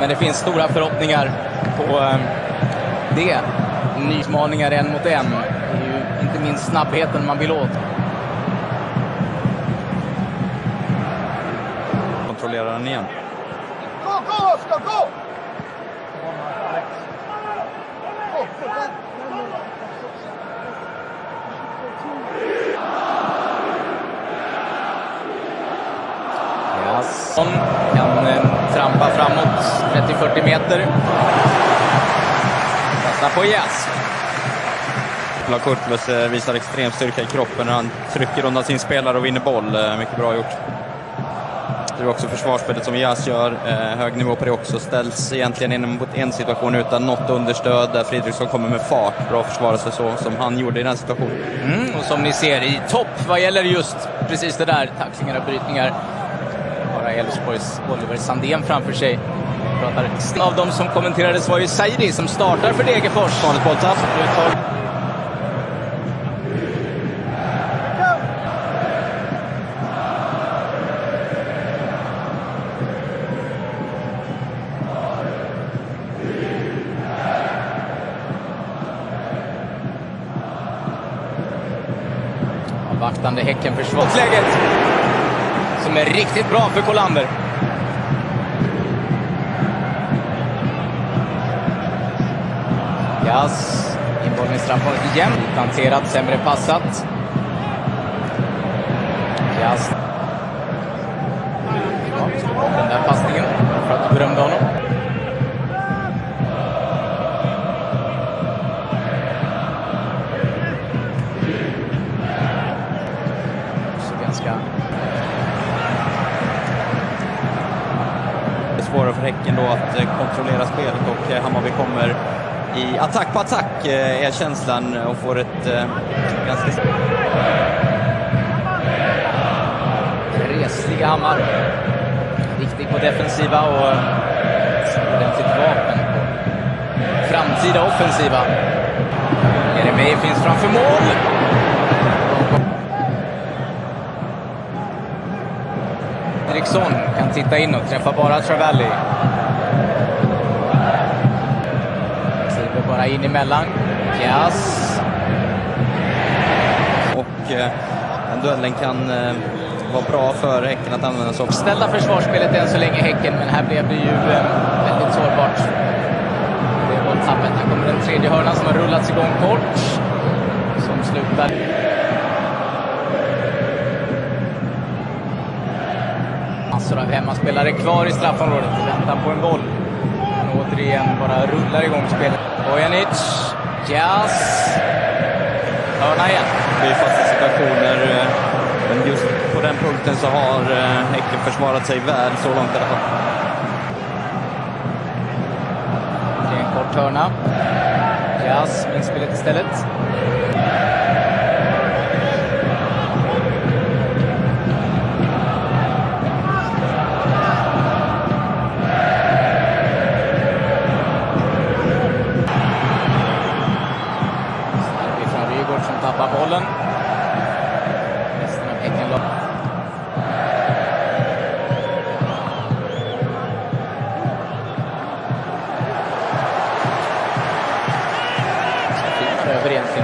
Men det finns stora förhoppningar på eh, det. Nyutmaningar en mot en. Det är ju inte minst snabbheten man vill åt. Kontrollerar den igen. Gå, gå Oskar, gå! Jasson kan eh, trampa framåt 30-40 meter. Fastnar på Jas. Ola Kurtulus eh, visar extrem styrka i kroppen när han trycker undan sin spelare och vinner boll. Eh, Mycket bra gjort. Det är också försvarsspelet som Jas gör. Eh, Hög nivå på det också. Ställs egentligen in mot en situation utan något understöd där Fridriksson kommer med fart. Bra försvara sig så som han gjorde i den situationen. Mm, och som ni ser i topp vad gäller just precis det där, tacklingar och brytningar. Elfsborgs Oliver Sandén framför sig. Pratar. Av de som kommenterades var ju Saidi som startar för Degerfors. Vanligt bolltapp. Avvaktande Häcken försvarsläget. Som är riktigt bra för Kolander. Jas. Inbollning i straffområdet igen. Hanterat, sämre passat. Jas. Slår bort den där passningen. För att du berömde honom. Så ganska för Häcken då att eh, kontrollera spelet och eh, Hammarby kommer i attack på attack eh, är känslan och får ett ganska... resliga Hammar. Riktig på defensiva och ordentligt vapen på framtida offensiva. Jeremejeff finns framför mål. Eriksson kan titta in och träffa bara Travalli. Kliver bara in emellan. Jas. Och eh, den duellen kan eh, vara bra för Häcken att använda sig av. Ställda försvarsspelet än så länge Häcken, men här blev det ju eh, väldigt sårbart. Det är bolltappet. Här kommer den tredje hörnan som har rullats igång kort. Som slutar. Massor av hemmaspelare kvar i straffområdet i väntan på en boll. Men återigen bara rullar igång spelet. Bojanic. Jas. Hörna igen. i fasta situationer. eh, Men just på den punkten så har eh, Häcken försvarat sig väl så långt i alla fall. Det är en kort hörna. Jas med inspelet istället.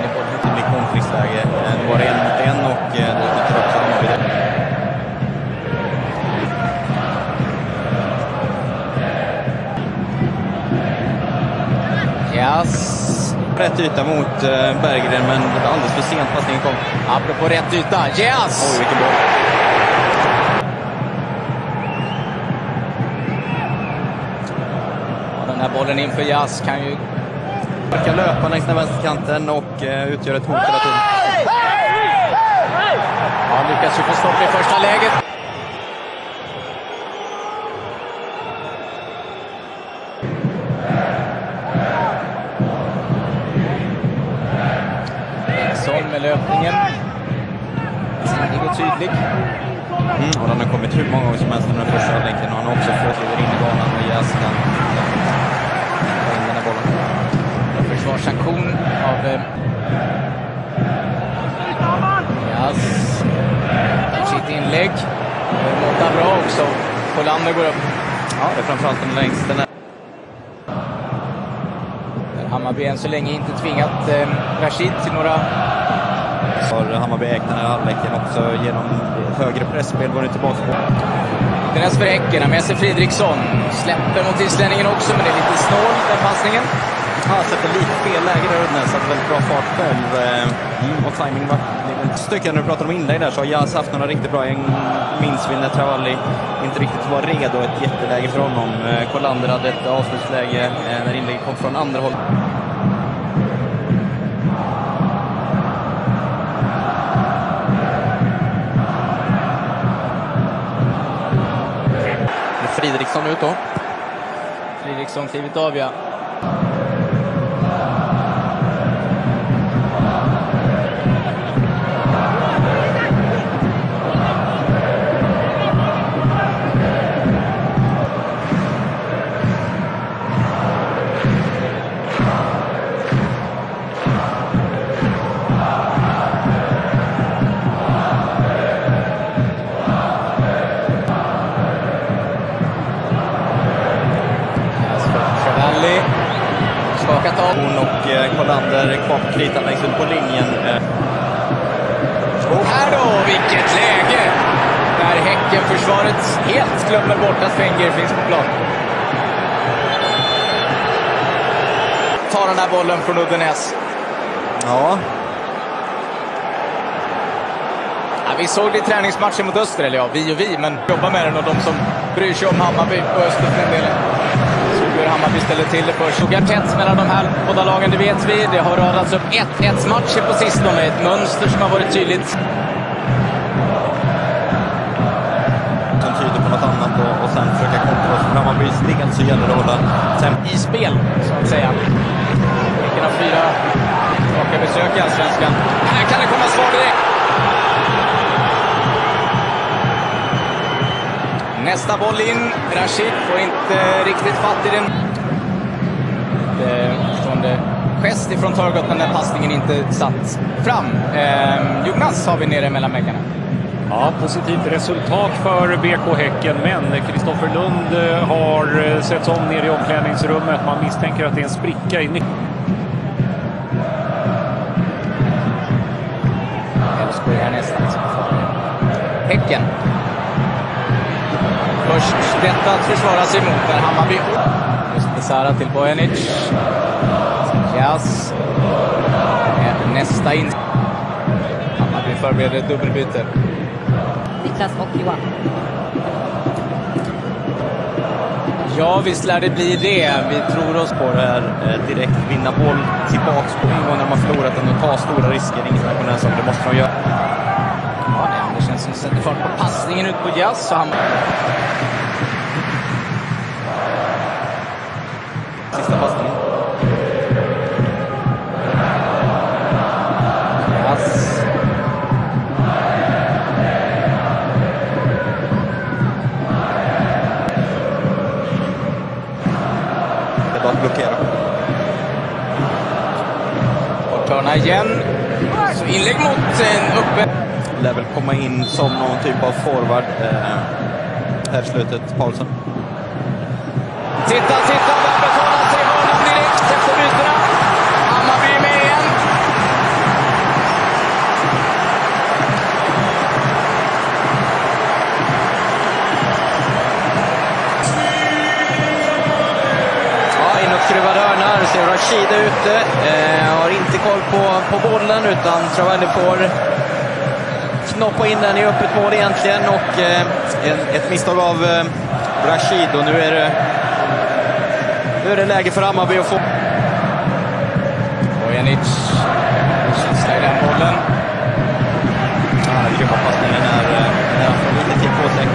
Fint över egentligen i bollen. Det blir kontringsläge. Nu var en mot en och då tycker också Hammarby det. Jas. Rätt yta mot eh, Berggren, men det var alldeles för sent passningen kom. Apropå rätt yta. Jas! Oj, vilken boll. Den här bollen inför Jas kan ju... Verkar löpa längs den vänsterkanten och eh, utgör ett hot hela tiden. Ja, lyckas ju få stopp i första läget. Eriksson med löpningen. Tidig och tydlig. Mm, och den har kommit hur många gånger som helst under den första halvleken och han har också fått in i banan och Jas Försvarsaktion av... Eh, Jas. Sitt inlägg. Måttar bra också. Kolander går upp. Ja, det är framförallt den längst. Den är Hammarby än så länge inte tvingat eh, Rashid till några... Har Hammarby ägt den här halvleken också genom högre presspel, vunnit tillbaka på. Denäs för Häcken, med sig Fridriksson. Släpper mot islänningen också, men det är lite snål den passningen. Ja, sätter lite fel läge där Uddenäs, hade väldigt bra fart själv. Eh, och timing var stycken. När du pratar om inlägg där så har Jas haft några riktigt bra. Jag minns vi när Travalli inte riktigt var redo. Ett jätteläge för honom. Eh, Kollander hade ett avslutsläge eh, när inlägget kom från andra håll. Fridriksson ut då. Fridriksson klivit av, ja. Hon och eh, Kollander kvar på kritan längst ut på linjen. Och här då, vilket läge! Där Häckenförsvaret helt glömmer bort att Fenger finns på plan. Tar den här bollen från Uddenäs. ja, Ja, vi såg det i träningsmatchen mot Öster, eller ja, vi och vi, men jobbar med den och de som bryr sig om Hammarby och Öster för den delen. Hur Hammarby ställer till det först. Såg tätt mellan de här båda lagen, det vet vi. Det har radats upp 1-1 matcher på sistone. Ett mönster som har varit tydligt. som tyder på något annat och, och sen försöka kontra oss. För Hammarbys del så gäller det att hålla tempo. i spel, så att säga. Vilken av fyra raka besök i Allsvenskan. Här kan det komma svar direkt. Nästa boll in. Rashid får inte riktigt fatt i den. Förstående gest ifrån Törgott när passningen inte satt fram. Eh, Jonas har vi nere mellan väggarna. Ja, positivt resultat för BK Häcken, men Kristoffer Lund eh, har eh, setts om nere i omklädningsrummet. Man misstänker att det är en spricka i. Elfsborg härnäst alltså. Häcken. Detta att försvara sig mot när Hammarby... Just Besara till Bojanic. Jas. Nästa in... Hammarby förbereder ett dubbelbyte. Niklas och Johan. Ja, visst lär det bli det. Vi tror oss på det här eh, direkt, vinna boll tillbaks på gång när har förlorat den och ta stora risker. Inget snack om den saken, det måste de göra. Ja, det är Andersen som sätter fart på passningen ut på Jas. och han- igen. Så inlägg mot en uppe. Lär väl komma in som någon typ av forward eh, här i slutet, Paulsson. Titta, titta, Du Rashid är ute. Eh, har inte koll på, på bollen utan Travalli får knoppa in den i öppet mål egentligen. Och eh, ett, ett misstag av eh, Rashid och nu är det nu är det läge för Hammarby att få... Bojanic. Känsla i den bollen. Ah, ja, grymma passningen när, eh, när han får lite tid på sig.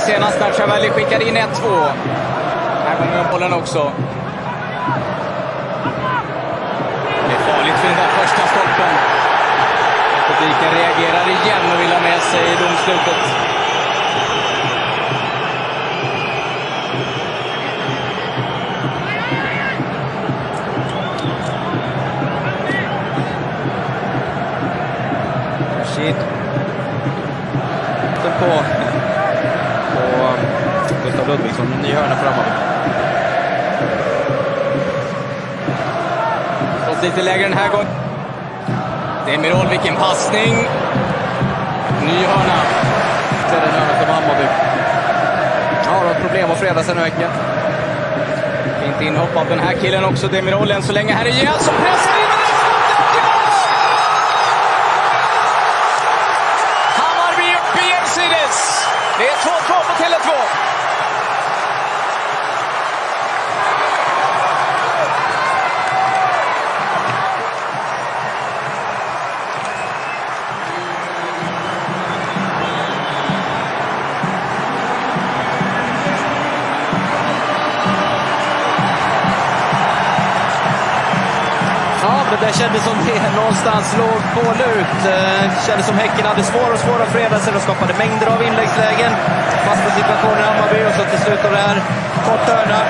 Senast när Chavalli skickade in 1-2. Här kommer bollen också. Det är farligt för den där första stolpen. Publiken reagerar igen och vill ha med sig domslutet. Lite lägre den här gången. Demirol, vilken passning. Ny hörna. Det den hörna till Hammarby. Ja, de har problem att freda sig nu, Häcken. Fint inhopp av den här killen också, Demirol än så länge. Här är Jens som pressar någonstans låg på lut. Eh, kändes som Häcken hade svårare och svårare att freda sig. De skapade mängder av inläggslägen. Fasta situationer i Hammarby och så till slut av det här kort hörna.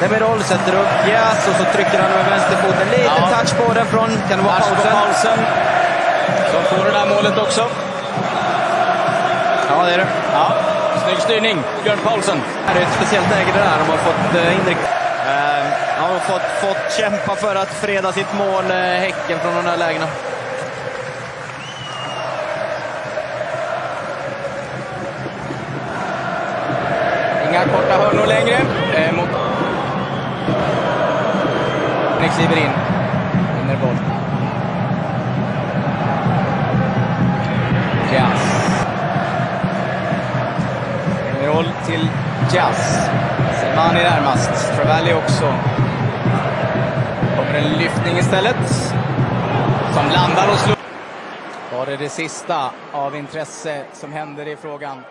Demirol sätter upp Jas och så trycker han med vänsterfoten. Liten Ja. touch på den från, kan det vara pausen? Paulsen. Som får det där målet också. Ja, det är det. Ja, snygg styrning, Björn Paulsen. Det är ett speciellt läge det där. De har fått eh, Ehm, han har fått, fått kämpa för att freda sitt mål, eh, Häcken, från de där lägena. Inga korta hörnor längre. Eh, mot... Ni kliver in. Vinner boll. Jazz. Roll till Jazz. Selmani närmast. Travalli också. Kommer en lyftning istället. Som landar och slår. Var det det sista av intresse som händer i frågan?